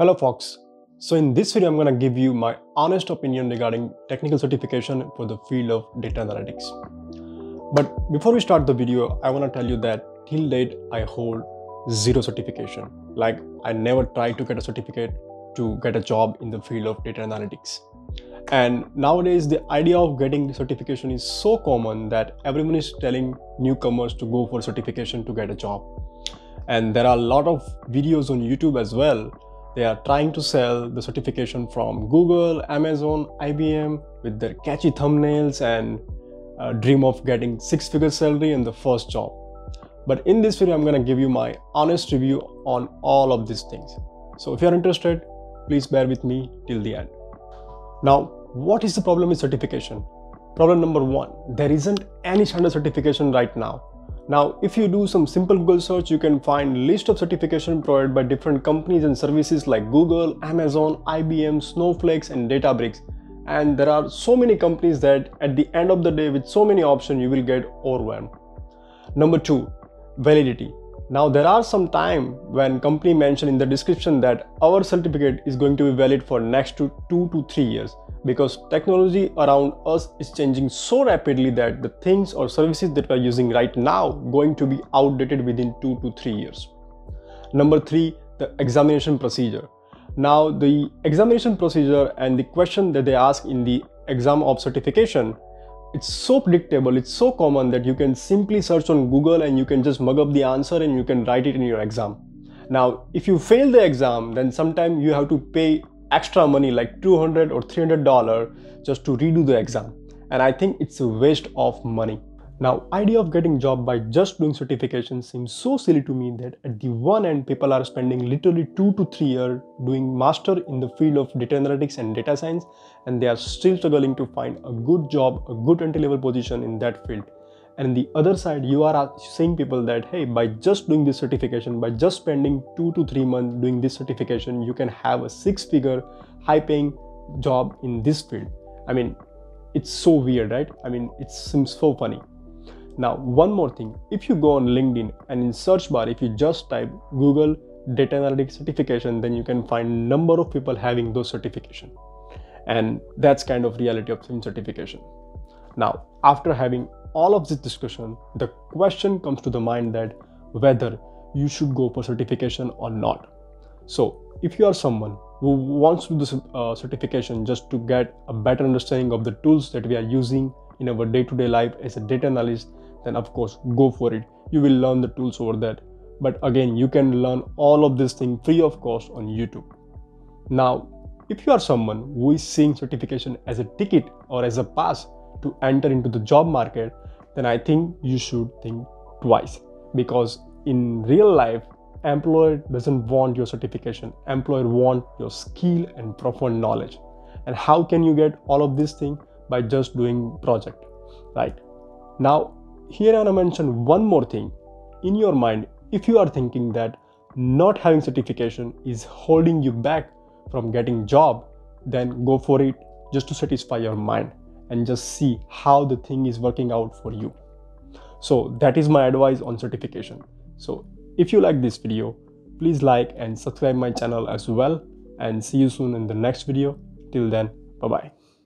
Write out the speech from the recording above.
Hello folks. So in this video, I'm going to give you my honest opinion regarding technical certification for the field of data analytics. But before we start the video, I want to tell you that till date, I hold zero certification. Like I never tried to get a certificate to get a job in the field of data analytics. And nowadays, the idea of getting certification is so common that everyone is telling newcomers to go for certification to get a job. And there are a lot of videos on YouTube as well. They are trying to sell the certification from Google, Amazon, IBM with their catchy thumbnails and uh, dream of getting six figure salary in the first job. But in this video, I'm going to give you my honest review on all of these things. So if you're interested, please bear with me till the end. Now, what is the problem with certification? Problem number one, there isn't any standard certification right now. Now, if you do some simple Google search, you can find list of certification provided by different companies and services like Google, Amazon, IBM, Snowflakes, and Databricks. And there are so many companies that at the end of the day, with so many options, you will get overwhelmed. Number two, validity. Now there are some time when company mention in the description that our certificate is going to be valid for next to two to three years because technology around us is changing so rapidly that the things or services that we are using right now going to be outdated within two to three years. Number three, the examination procedure. Now the examination procedure and the question that they ask in the exam of certification it's so predictable it's so common that you can simply search on google and you can just mug up the answer and you can write it in your exam now if you fail the exam then sometimes you have to pay extra money like 200 or 300 dollar just to redo the exam and i think it's a waste of money now, idea of getting job by just doing certification seems so silly to me that at the one end, people are spending literally two to three years doing master in the field of data analytics and data science, and they are still struggling to find a good job, a good entry level position in that field. And the other side, you are saying people that, hey, by just doing this certification, by just spending two to three months doing this certification, you can have a six figure, high paying job in this field. I mean, it's so weird, right? I mean, it seems so funny. Now, one more thing, if you go on LinkedIn and in search bar, if you just type Google data analytics certification, then you can find number of people having those certification. And that's kind of reality of certification. Now, after having all of this discussion, the question comes to the mind that whether you should go for certification or not. So if you are someone who wants to do this uh, certification just to get a better understanding of the tools that we are using in our day-to-day life as a data analyst then of course go for it. You will learn the tools over that but again you can learn all of this thing free of cost on youtube. Now if you are someone who is seeing certification as a ticket or as a pass to enter into the job market then i think you should think twice. Because in real life employer doesn't want your certification. Employer want your skill and profound knowledge. And how can you get all of this thing? By just doing project right? Now here I want to mention one more thing. In your mind, if you are thinking that not having certification is holding you back from getting job, then go for it just to satisfy your mind and just see how the thing is working out for you. So that is my advice on certification. So if you like this video, please like and subscribe my channel as well and see you soon in the next video. Till then, bye bye.